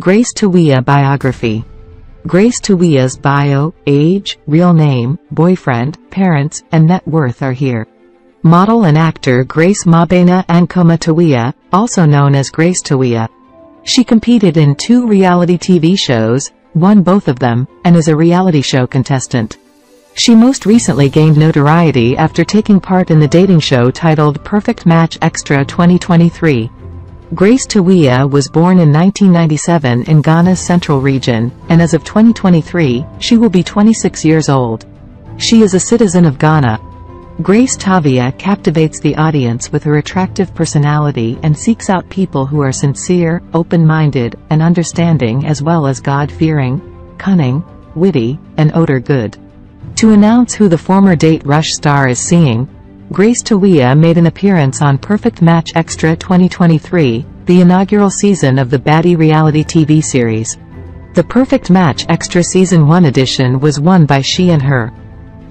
Grace Tawiah Biography Grace Tawiah's bio, age, real name, boyfriend, parents, and net worth are here. Model and actor Grace Mabena Ankoma Tawiah, also known as Grace Tawiah. She competed in two reality TV shows, won both of them, and is a reality show contestant. She most recently gained notoriety after taking part in the dating show titled Perfect Match Extra 2023. Grace Tawiah was born in 1997 in Ghana's central region, and as of 2023, she will be 26 years old. She is a citizen of Ghana. Grace Tawiah captivates the audience with her attractive personality and seeks out people who are sincere, open-minded, and understanding as well as God-fearing, cunning, witty, and odor good. To announce who the former Date Rush star is seeing, Grace Tawiah made an appearance on Perfect Match Extra 2023, the inaugural season of the Batty reality TV series. The Perfect Match Extra Season 1 edition was won by she and her.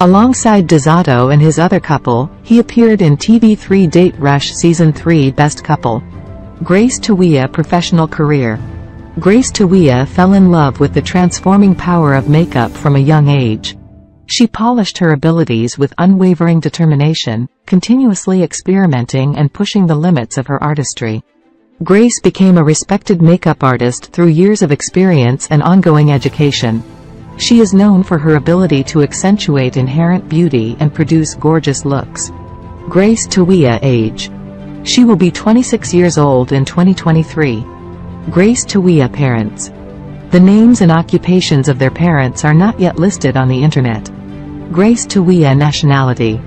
Alongside Dezzato and his other couple, he appeared in TV3 Date Rush Season 3 Best Couple. Grace Tawiah Professional Career Grace Tawiah fell in love with the transforming power of makeup from a young age. She polished her abilities with unwavering determination, continuously experimenting and pushing the limits of her artistry. Grace became a respected makeup artist through years of experience and ongoing education. She is known for her ability to accentuate inherent beauty and produce gorgeous looks. Grace Tawiah age. She will be 26 years old in 2023. Grace Tawiah parents. The names and occupations of their parents are not yet listed on the internet. Grace Tawiah nationality.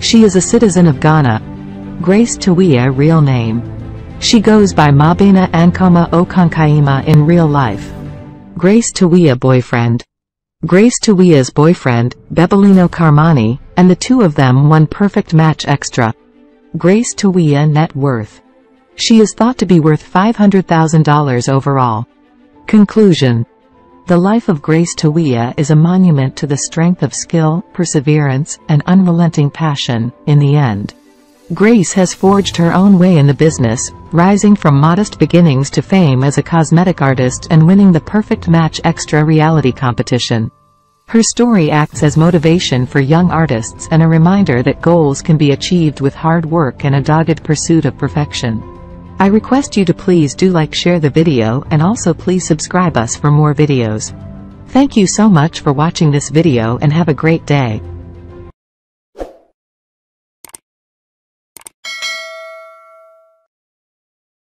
She is a citizen of Ghana. Grace Tawiah real name. She goes by Mabena Ankoma Okankaima in real life. Grace Tawiah boyfriend. Grace Tawiah's boyfriend, Bebelino Carmani, and the two of them won Perfect Match Extra. Grace Tawiah net worth. She is thought to be worth $500,000 overall. Conclusion. The life of Grace Tawiah is a monument to the strength of skill, perseverance, and unrelenting passion, in the end. Grace has forged her own way in the business, rising from modest beginnings to fame as a cosmetic artist and winning the Perfect Match Extra reality competition. Her story acts as motivation for young artists and a reminder that goals can be achieved with hard work and a dogged pursuit of perfection. I request you to please do like share the video and also please subscribe us for more videos. Thank you so much for watching this video and have a great day.